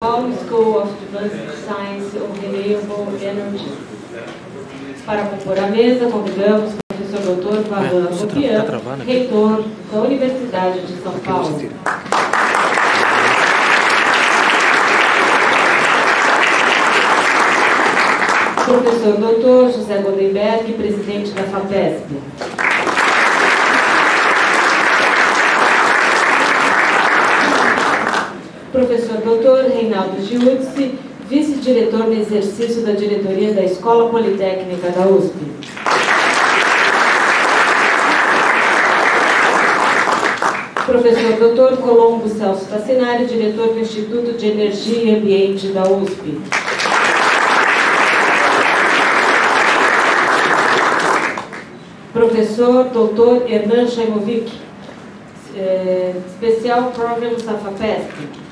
School of Advanced Science Renewable Energy. Para compor a mesa, convidamos o professor doutor Vagan Rupian, reitor da Universidade de São Paulo. Professor doutor José Goldenberg, presidente da FAPESP. professor doutor Reinaldo Giudice, vice-diretor no exercício da diretoria da Escola Politécnica da USP. professor Dr. Colombo Celso Tassinari, diretor do Instituto de Energia e Ambiente da USP. professor Dr. Hernan Chaimovic, eh, especial Program Safapesp.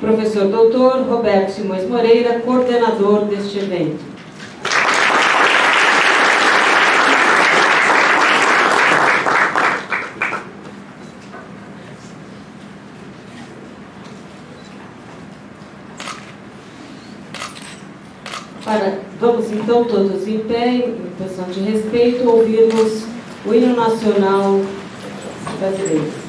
professor doutor Roberto Simões Moreira, coordenador deste evento. Para, vamos então todos em pé, em posição de respeito, ouvirmos o hino nacional brasileiro.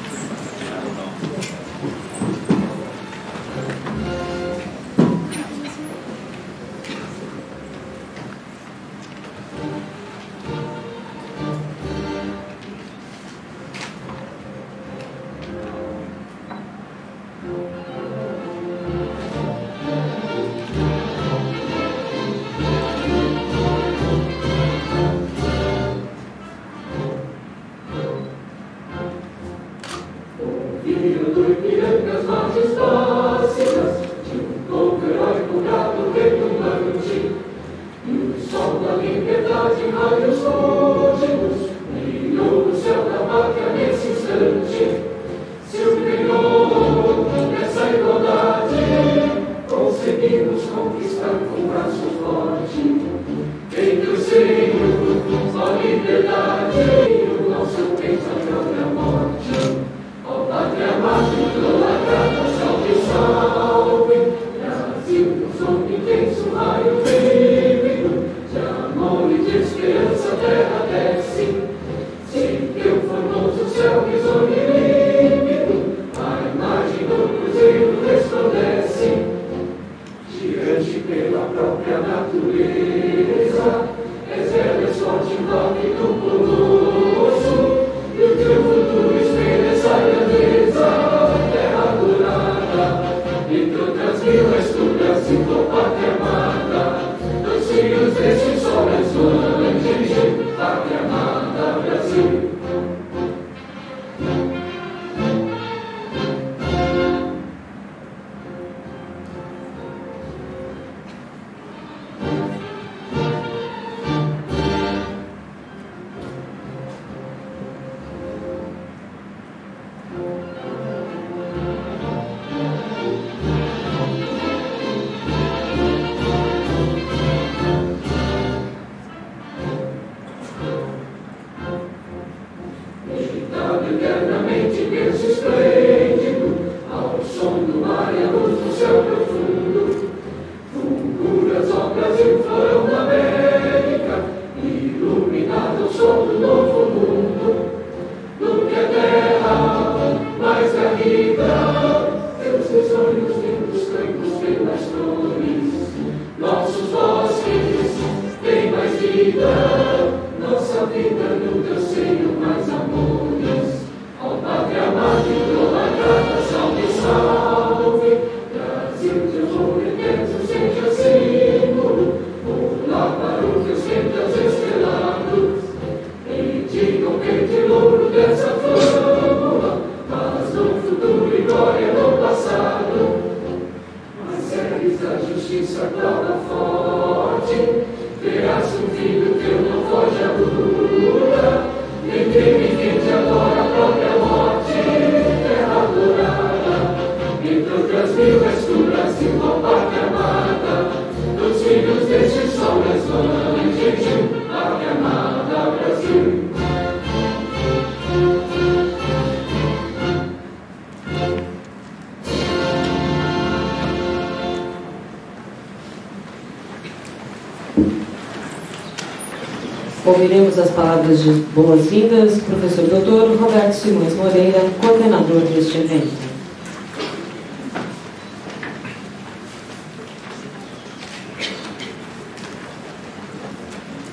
Ouviremos as palavras de boas-vindas professor Dr. Roberto Simões Moreira, coordenador deste evento.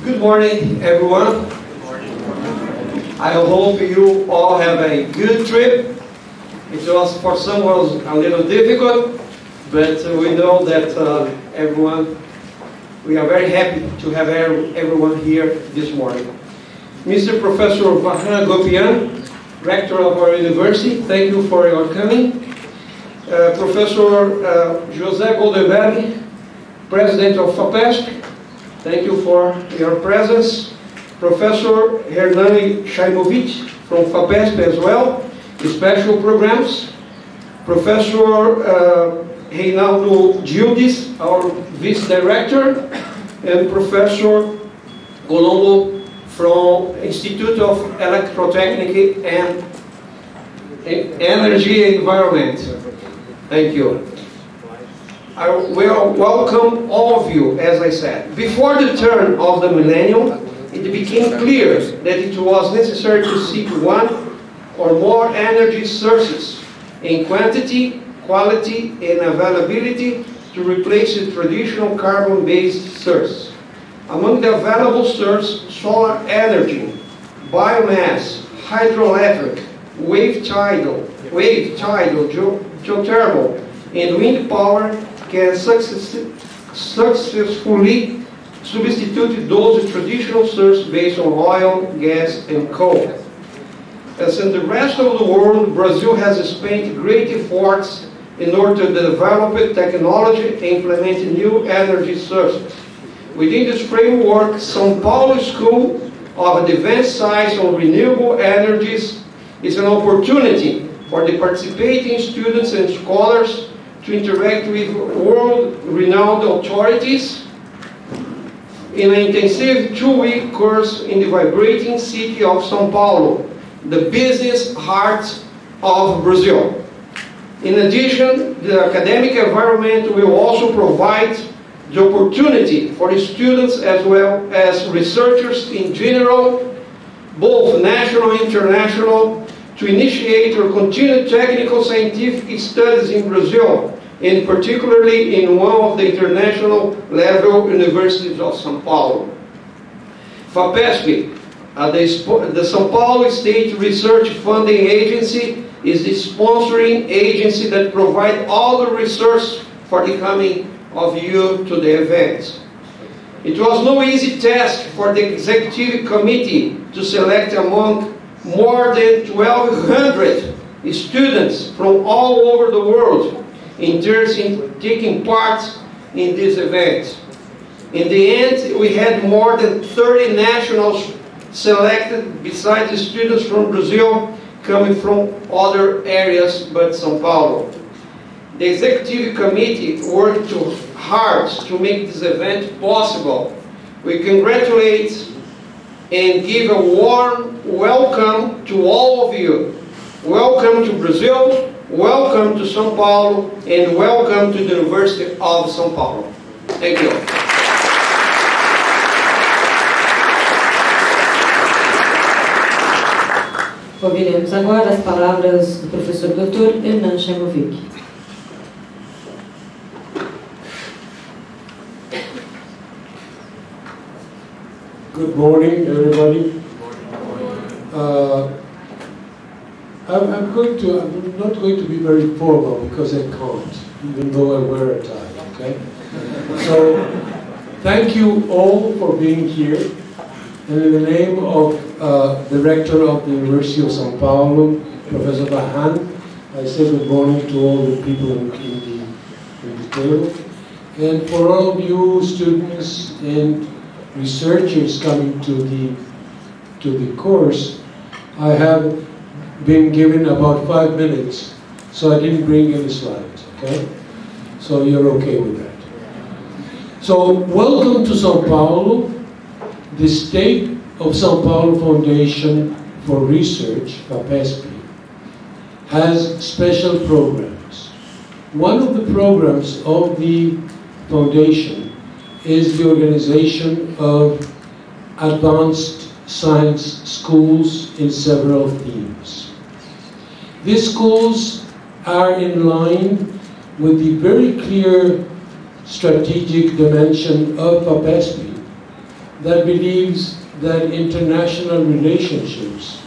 Good morning, everyone. I hope you all have a good trip. It was for some was a little difficult, but we know that uh, everyone, we are very happy to have everyone here this morning. Mr. Professor Vahan Agopian, Rector of our university, thank you for your coming. Uh, Professor uh, José Goldemberg, President of FAPESP, Thank you for your presence. Professor Hernani Chaimovich from FAPESP as well, special programs. Professor uh, Reinaldo Giudici, our Vice Director, and Professor Colombo from Institute of Electrotechnic and Energy Environment. Thank you. I will welcome all of you, as I said. Before the turn of the millennium, it became clear that it was necessary to seek one or more energy sources in quantity, quality, and availability to replace the traditional carbon-based source. Among the available sources, solar energy, biomass, hydroelectric, wave tidal, wave tidal, geothermal, and wind power can successfully substitute those traditional sources based on oil, gas, and coal. As in the rest of the world, Brazil has spent great efforts in order to develop technology and implement new energy sources. Within this framework, São Paulo School of Advanced Science on Renewable Energies is an opportunity for the participating students and scholars to interact with world-renowned authorities in an intensive two-week course in the vibrating city of São Paulo, the business heart of Brazil. In addition, the academic environment will also provide the opportunity for students as well as researchers in general, both national and international, to initiate or continue technical scientific studies in Brazil and particularly in one of the international level universities of São Paulo. FAPESP, uh, the, the São Paulo State Research Funding Agency, is the sponsoring agency that provides all the resources for the coming of you to the event. It was no easy task for the executive committee to select among more than 1,200 students from all over the world interested in taking part in this event. In the end, we had more than 30 nationals selected besides the students from Brazil coming from other areas but São Paulo. The executive committee worked hard to make this event possible. We congratulate and give a warm welcome to all of you. Welcome to Brazil, welcome to São Paulo, and welcome to the University of São Paulo. Thank you. Ouviremos agora as palavras do professor Dr. Hernan Chaimovich. Good morning, everybody. Uh, I'm, I'm, going to, I'm not going to be very formal because I can't, even though I wear a tie, okay? So, thank you all for being here. And in the name of uh, the rector of the University of Sao Paulo, Professor Vahan, I say good morning to all the people in, in, the, in the table. And for all of you students and researchers coming to the, to the course, I have been given about five minutes, so I didn't bring any slides, okay? So you're okay with that. So welcome to Sao Paulo, the State of Sao Paulo Foundation for Research, FAPESP, has special programs. One of the programs of the foundation is the organization of advanced science schools in several themes. These schools are in line with the very clear strategic dimension of FAPESP that believes that international relationships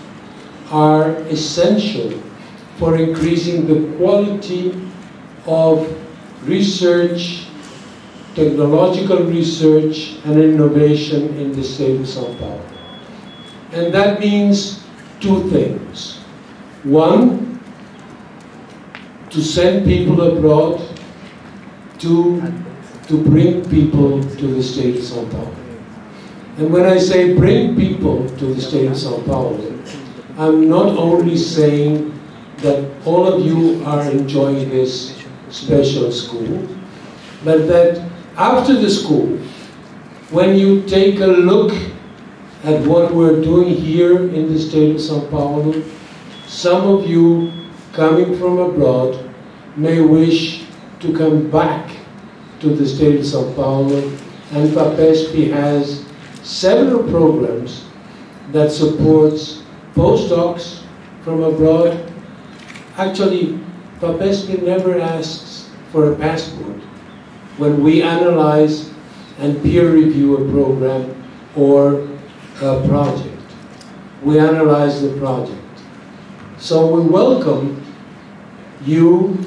are essential for increasing the quality of research, technological research, and innovation in the state of Sao Paulo. And that means two things. One, to send people abroad to, to bring people to the state of Sao Paulo. And when I say bring people to the state of Sao Paulo, I'm not only saying that all of you are enjoying this special school, but that after the school, when you take a look at what we're doing here in the state of Sao Paulo, some of you coming from abroad may wish to come back to the state of Sao Paulo, and FAPESP has several programs that supports postdocs from abroad. Actually, FAPESP never asks for a passport when we analyze and peer review a program or a project. We analyze the project. So we welcome you,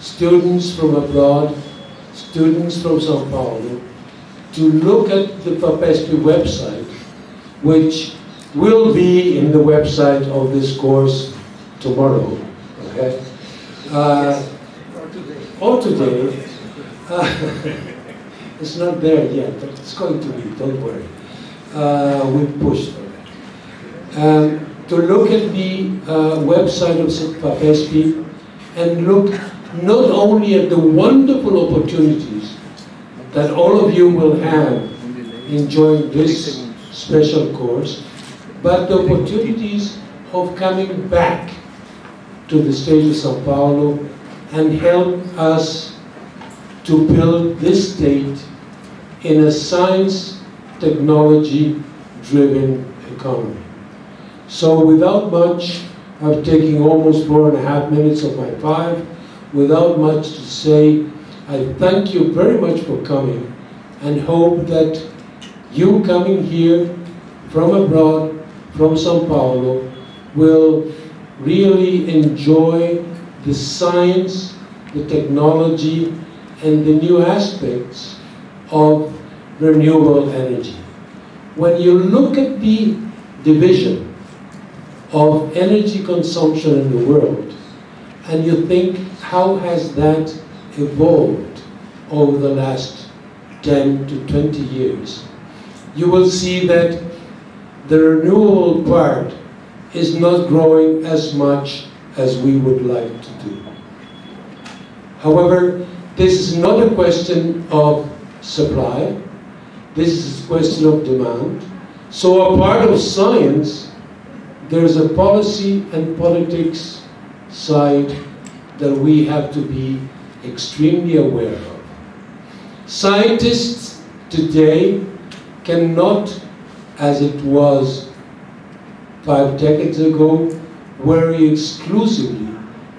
students from abroad, students from Sao Paulo, to look at the FAPESP website, which will be in the website of this course tomorrow, okay? Uh, or today. Uh, it's not there yet, but it's going to be, don't worry. Uh, we push for that. Um, to look at the uh, website of FAPESP and look not only at the wonderful opportunities that all of you will have enjoying this special course, but the opportunities of coming back to the state of Sao Paulo and help us to build this state in a science, technology driven economy. So without much, I've taken almost four and a half minutes of my five, without much to say, I thank you very much for coming and hope that you coming here from abroad, from Sao Paulo, will really enjoy the science, the technology, and the new aspects of renewable energy. When you look at the division of energy consumption in the world, and you think, how has that evolved over the last 10 to 20 years? You will see that the renewable part is not growing as much as we would like to do. However, this is not a question of supply, this is a question of demand. So a part of science, there's a policy and politics side that we have to be extremely aware of. Scientists today cannot, as it was five decades ago, worry exclusively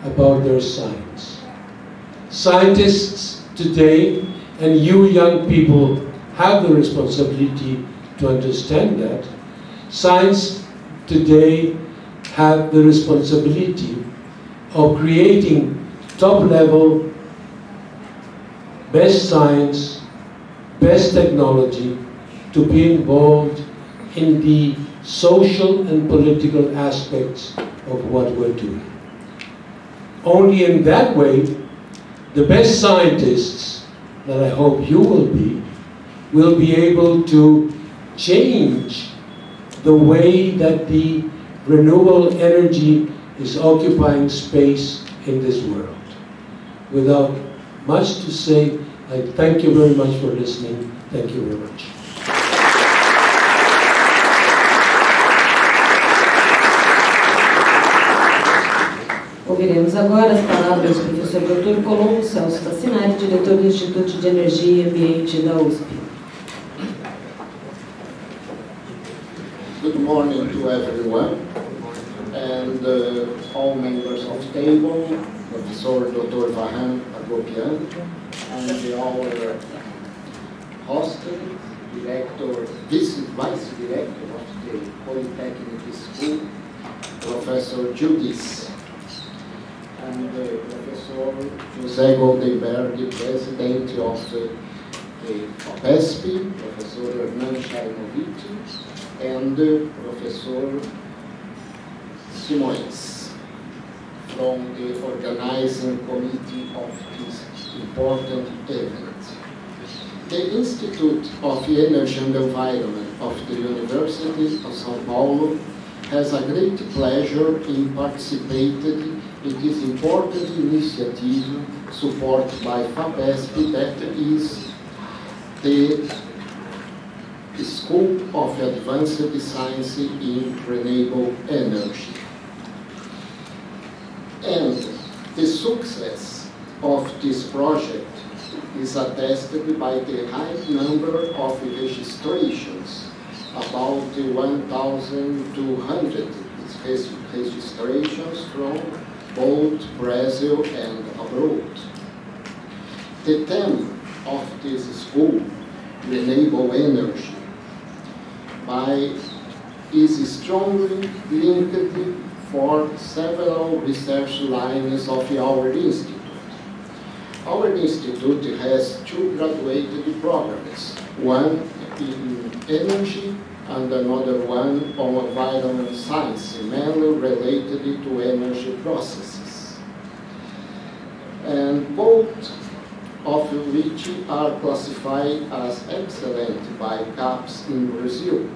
about their science. Scientists today, and you young people have the responsibility to understand that, science today have the responsibility of creating top level, best science, best technology to be involved in the social and political aspects of what we're doing. Only in that way, the best scientists, that I hope you will be, will be able to change the way that the renewable energy is occupying space in this world. Without much to say, I thank you very much for listening. Thank you very much. Ouviremos agora as palavras do professor Dr. Colombo Celso Tassinari, diretor do Instituto de Energia e Ambiente da USP. Good morning to everyone and uh, all members of the table, Professor Dr. Vahan Agopian, and our host, director, vice, vice director of the Polytechnic School, Professor Giudici, and uh, Professor José Goldemberg, president of the, the FAPESP, Professor Hernan Chaimovich, and uh, Professor Simões from the organizing committee of this important event. The Institute of Energy and Environment of the University of São Paulo has a great pleasure in participating in this important initiative supported by FAPESP that is the scope of Advanced Science in Renewable Energy. And the success of this project is attested by the high number of registrations, about 1,200 registrations from both Brazil and abroad. The theme of this school, renewable energy, by, is strongly linked for several research lines of our institute. Our institute has two graduated programs, one in energy and another one on environmental science, mainly related to energy processes. And both of which are classified as excellent by CAPES in Brazil.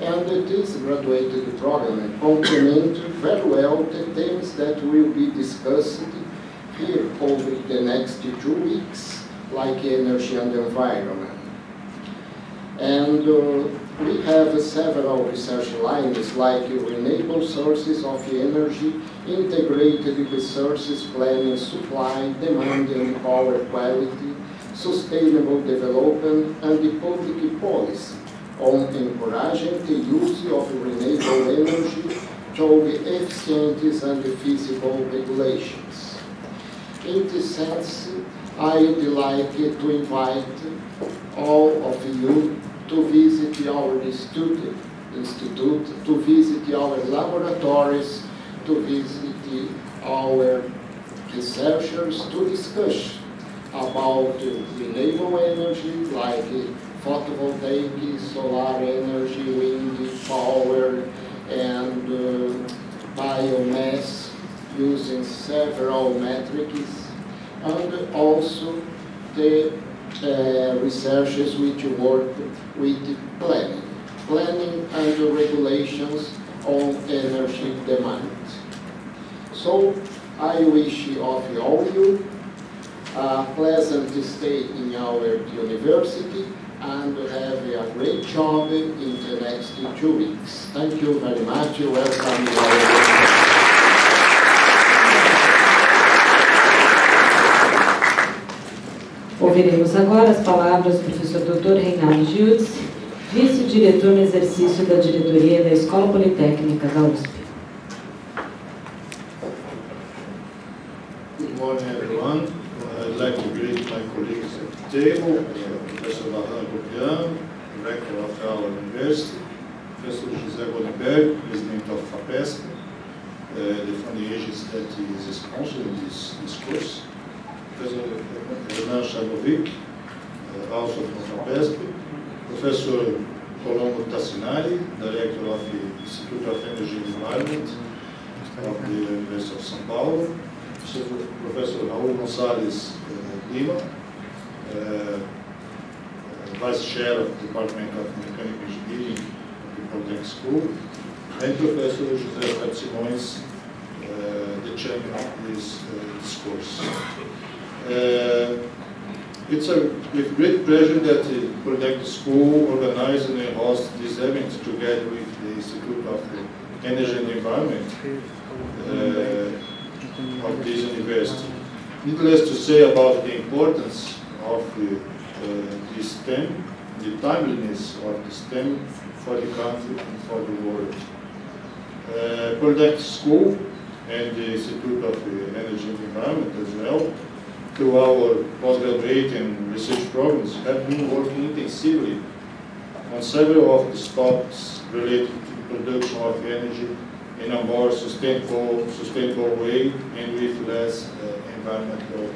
And this graduated program complements very well the themes that will be discussed here over the next two weeks, like energy and environment. And uh, we have several research lines like renewable sources of energy, integrated resources planning, supply, demand and power quality, sustainable development, and the public policy on encouraging the use of renewable energy through efficient and feasible regulations. In this sense, I would like to invite all of you to visit our institute, institute, to visit our laboratories, to visit our researchers to discuss about renewable energy like photovoltaic, solar energy, wind power, and uh, biomass using several metrics, and also the uh, researchers which work with planning, planning and regulations on energy demand. So I wish of all of you a pleasant stay in our university and have a great job in the next two weeks. Thank you very much. Welcome. Ouviremos agora as palavras do professor Dr. Reinaldo Gildes, vice-diretor no exercício da diretoria da Escola Politécnica da USP. Good morning, everyone. I'd like to greet my colleagues at the table, Vahan Agopian, Director of our University, Professor José Goldemberg, President of FAPESP, uh, the funding agency that is sponsoring this, this course, Professor Renan Chaimovich, uh, also from FAPESP, Professor Colombo Tassinari, Director of the Institute of Energy and Environment of the University of São Paulo, Professor Raul Gonçalves uh, Lima, uh, Vice Chair of the Department of Mechanical Engineering at the Polytechnic School, and Professor José Simões, uh, the chairman of this, uh, this course. Uh, it's a, with great pleasure that the Polytechnic School organized and hosts this event together with the Institute of Energy and Environment uh, of this university. Needless to say about the importance of uh, this theme, the timeliness of the STEM for the country and for the world. Uh, Polytechnic School and the Institute of Energy and Environment as well, through our postgraduate and research programs, have been working intensively on several of the topics related to the production of energy in a more sustainable, sustainable way and with less uh, environmental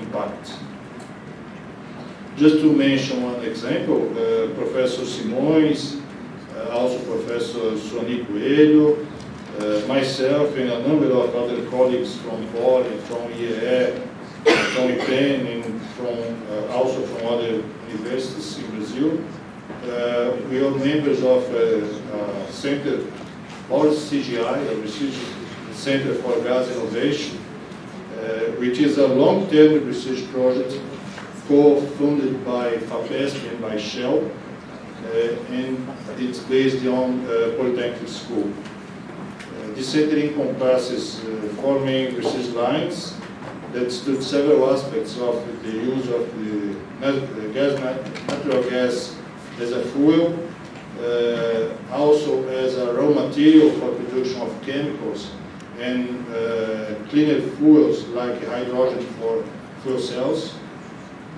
impact. Just to mention one example, uh, Professor Simões, uh, also Professor Suani Coelho, uh, myself and a number of other colleagues from Poly, from IEE, from IPEN, and from, also from other universities in Brazil. We are members of a, center called CGI, a research center for gas innovation, which is a long-term research project co-funded by FAPESP and by Shell, uh, and it's based on uh, Polytechnic School. Uh, this center encompasses four main research lines that study several aspects of the use of the gas, natural gas as a fuel, uh, also as a raw material for production of chemicals and uh, cleaner fuels like hydrogen for fuel cells,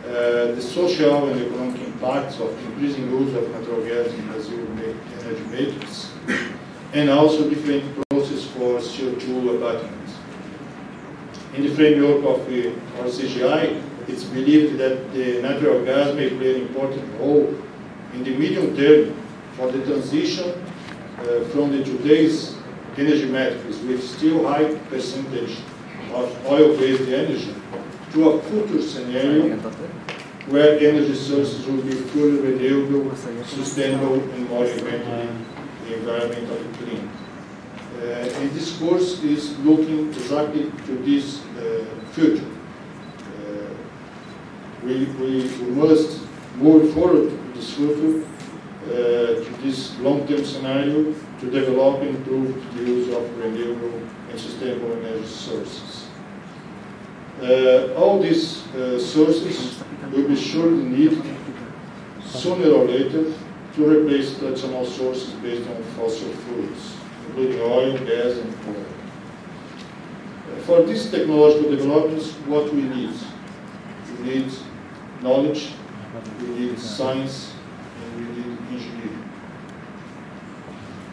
the social and economic impacts of increasing use of natural gas in Brazil energy matrix, and also different processes for CO2 abatement. In the framework of the CGI, it's believed that the natural gas may play an important role in the medium term for the transition uh, from the today's energy matrix with still high percentage of oil-based energy to a future scenario where energy sources will be fully renewable, sustainable, and more environmentally clean. Uh, and this course is looking exactly to this uh, future. Uh, we, we, we must move forward to this future, to this long-term scenario, to develop and improve the use of renewable and sustainable energy sources. Uh, all these uh, sources will be surely needed sooner or later to replace traditional sources based on fossil fuels including oil, gas, and coal. For these technological developments, what we need? We need knowledge, we need science, and we need engineering.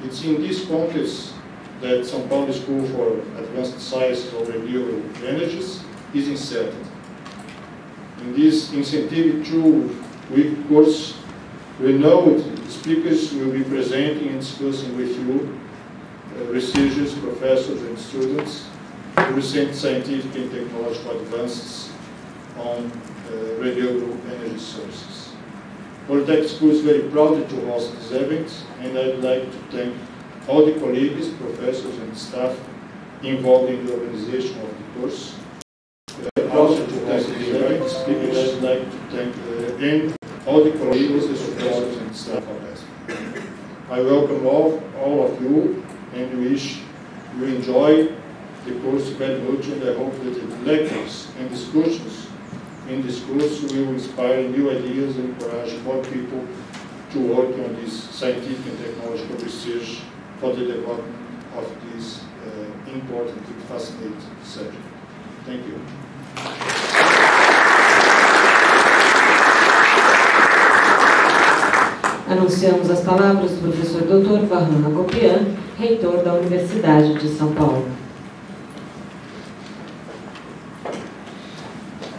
It's in this context that São Paulo School for Advanced Science for Renewable Energies is inserted. In this incentive two-week course, renowned speakers will be presenting and discussing with you uh, researchers, professors, and students recent scientific and technological advances on uh, renewable energy sources. Polytech School is very proud to host this event, and I'd like to thank all the colleagues, professors, and staff involved in the organization of the course. Uh, all the colleagues, the professors, and staff of it. I welcome all, all of you and wish you enjoy the course very much and I hope that the lectures and discussions in this course will inspire new ideas and encourage more people to work on this scientific and technological research for the development of this uh, important and fascinating subject. Thank you. Anunciamos as palavras do professor Dr. Varran Agopian, reitor da Universidade de São Paulo.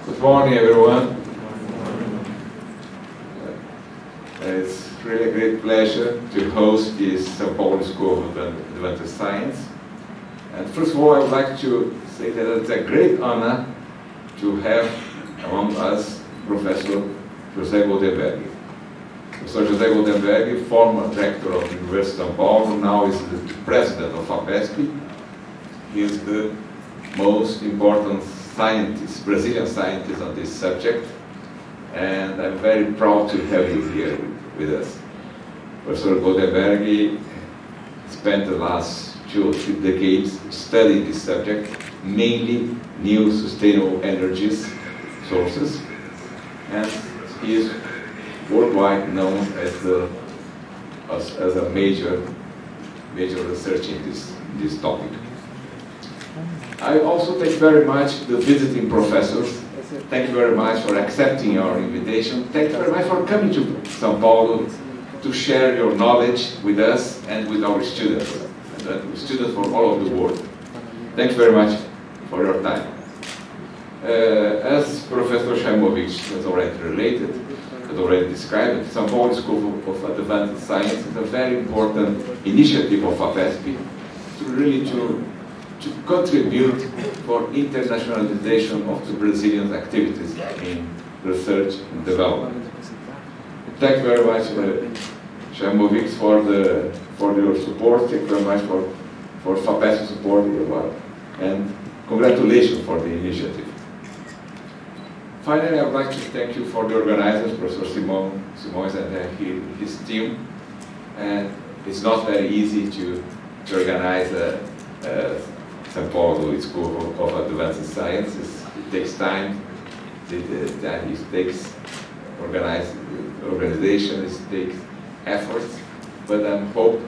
Good morning, everyone. It's really a great pleasure to host this São Paulo School of Advanced Science. And first of all, I would like to say that it's a great honor to have among us Professor José Goldenberg. Professor José Goldemberg, former rector of the University of São Paulo, now is the president of FAPESP. He is the most important scientist, Brazilian scientist on this subject, and I'm very proud to have you here with us. Professor Goldemberg spent the last two or three decades studying this subject, mainly new sustainable energies sources, and he is worldwide known as, the, as, as a major, major research in this, this topic. I also thank very much the visiting professors. Thank you very much for accepting our invitation. Thank you very much for coming to São Paulo to share your knowledge with us and with our students, and students from all over the world. Thank you very much for your time. Uh, as Professor Chaimovich has already related, has already described, São Paulo School of Advanced Science is a very important initiative of FAPESP to really to, to contribute for internationalization of the Brazilian activities in research and development. Thank you very much, uh, for the for your support. Thank you very much for for FAPESP support and congratulations for the initiative. Finally, I would like to thank you for the organizers, Professor Simon Simões and uh, his team. And it's not very easy to, to organize a, a São School of, Advanced Sciences. It takes time. It, it, it takes organization. It takes efforts. But I hope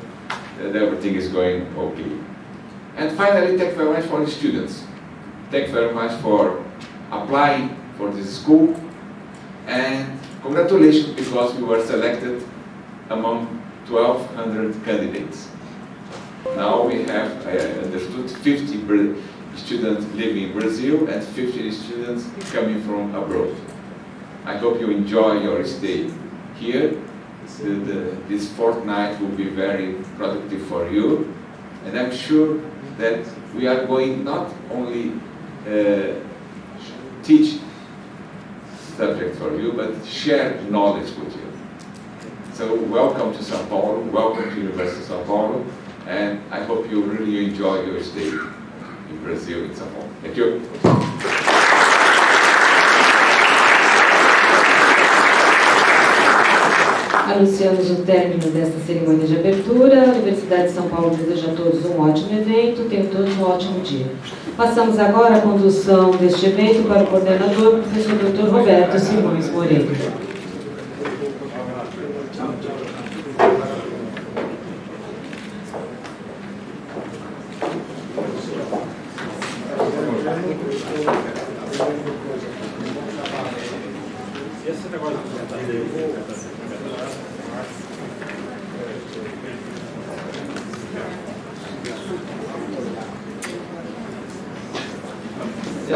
that everything is going okay. And finally, thank you very much for the students. Thank you very much for applying for this school. And congratulations because we were selected among 1,200 candidates. Now we have, I understood, 50 students living in Brazil and 50 students coming from abroad. I hope you enjoy your stay here. The, the, this fortnight will be very productive for you. And I'm sure that we are going not only uh, teach subject for you, but share knowledge with you. So welcome to Sao Paulo, welcome to University of Sao Paulo, and I hope you really enjoy your stay in Brazil, in Sao Paulo. Thank you. Anunciamos o término desta cerimônia de abertura. A Universidade de São Paulo deseja a todos um ótimo evento, tenham todos um ótimo dia. Passamos agora a condução deste evento para o coordenador, professor Dr. Roberto Simões Moreira.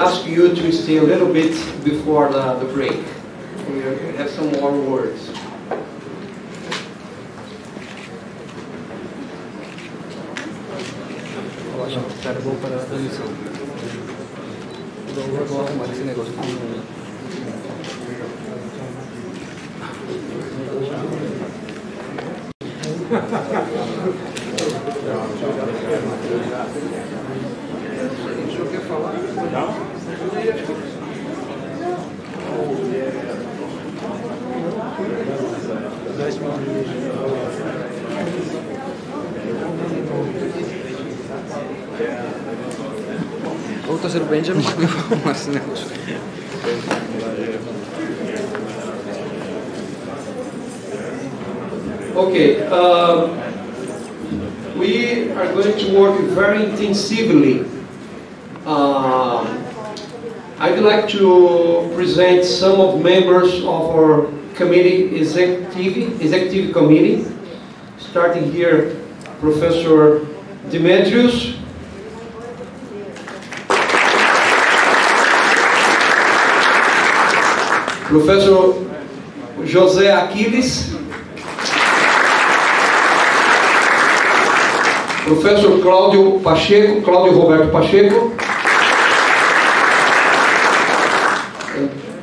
Ask you to stay a little bit before the, the break. We have some more words. Para a esse negócio Outra ser o Benjamin, mas não. Okay, uh, we are going to work very intensively. Uh, I'd like to present some of members of our committee, executive, executive committee, starting here, Professor Demetrius. Professor José Aquiles. Professor Cláudio Pacheco, Cláudio Roberto Pacheco.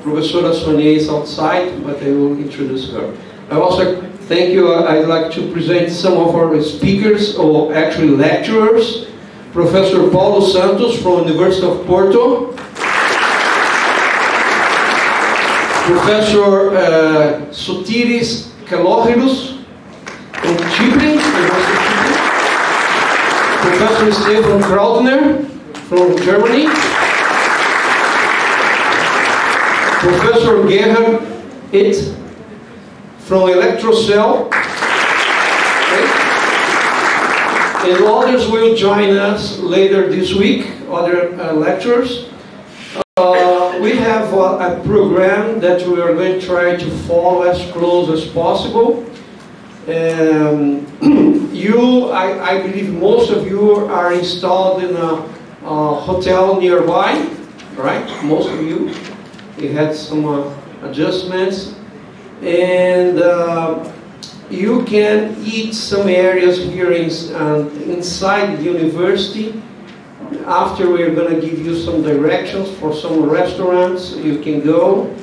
Professora Sonia is outside, but I will introduce her. I also thank you. I'd like to present some of our speakers, or actually lecturers. Professor Paulo Santos from University of Porto. Professor uh, Soteris Kalogirou from Chipre. Professor Stefan Krauter from Germany. Professor Gerhard Ett from Electrocell. Okay? And others will join us later this week, other uh, lecturers. Uh, we have uh, a program that we are going to try to follow as close as possible. Um, you, I, I, believe most of you are installed in a, a, hotel nearby, right? Most of you. We had some uh, adjustments. And uh, you can eat some areas here in, uh, inside the university. After we're going to give you some directions for some restaurants you can go.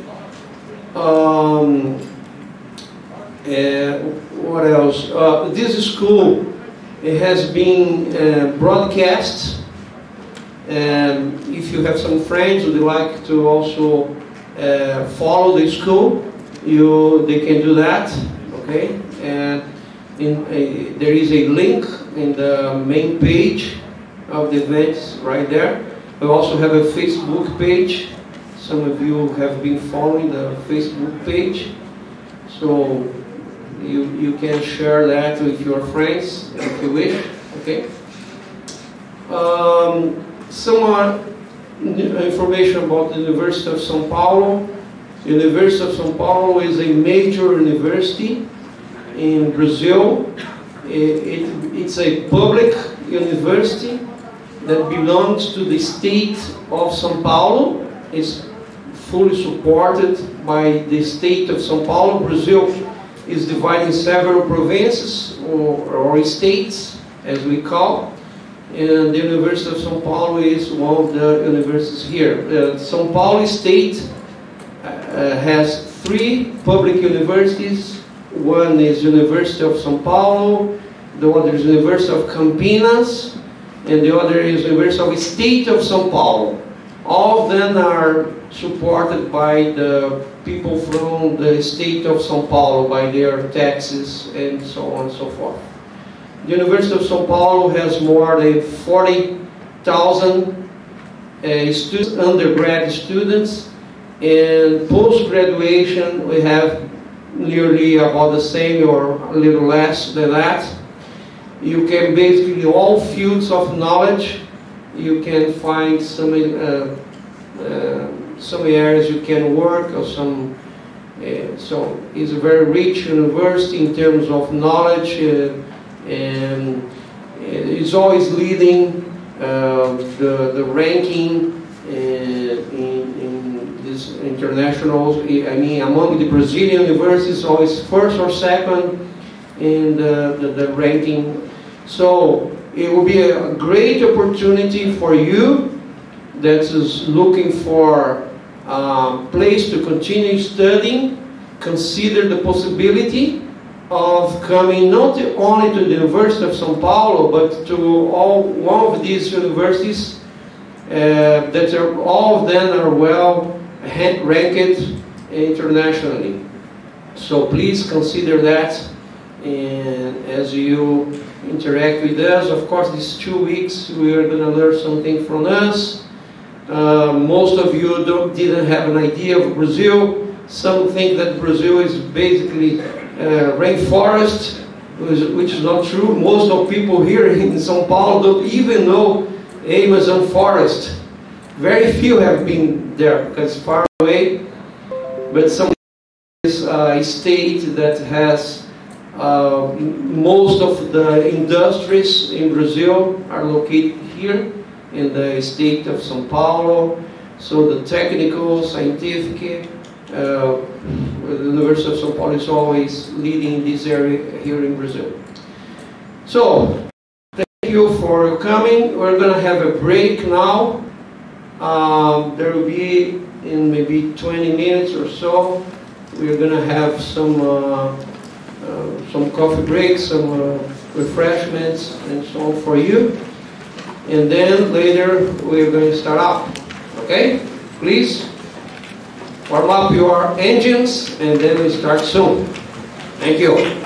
Um, uh, what else? Uh, this school it has been uh, broadcast. And if you have some friends who would like to also uh, follow the school, you they can do that. Okay, and in a, there is a link in the main page of the events right there. We also have a Facebook page. Some of you have been following the Facebook page. So you, you can share that with your friends if you wish. Okay. Um, some information about the University of São Paulo. The University of São Paulo is a major university in Brazil. It, it, it's a public university that belongs to the state of São Paulo. It's fully supported by the state of São Paulo. Brazil is dividing in several provinces or, or states, as we call. And the University of São Paulo is one of the universities here. Uh, São Paulo State uh, has three public universities. One is University of São Paulo, the other is University of Campinas, and the other is University of State of São Paulo. All of them are supported by the people from the state of São Paulo, by their taxes and so on and so forth. The University of São Paulo has more than 40,000 uh, students, undergrad students, and post-graduation we have nearly about the same or a little less than that. You can basically all fields of knowledge, you can find some uh, uh, some areas you can work or some uh, so it's a very rich university in terms of knowledge and it's always leading the, the ranking in, in this internationals I mean among the Brazilian universities always first or second in the, the, the ranking. So it will be a great opportunity for you that is looking for a place to continue studying, consider the possibility of coming not only to the University of São Paulo, but to all one of these universities uh, that are, all of them are well ranked internationally. So please consider that and as you interact with us. Of course, these two weeks we are going to learn something from us. Uh, most of you don't, didn't have an idea of Brazil. Some think that Brazil is basically uh, rainforest, which is not true. Most of people here in São Paulo don't even know Amazon forest. Very few have been there because far away. But some is uh, a state that has uh, most of the industries in Brazil are located here in the state of São Paulo. So the technical, scientific, uh, the University of São Paulo is always leading this area here in Brazil. So, thank you for coming. We're going to have a break now. Um, there will be in maybe 20 minutes or so. We're going to have some uh, some coffee breaks, some uh, refreshments, and so on for you and then later we're going to start up. Okay? Please warm up your engines and then we start soon. Thank you.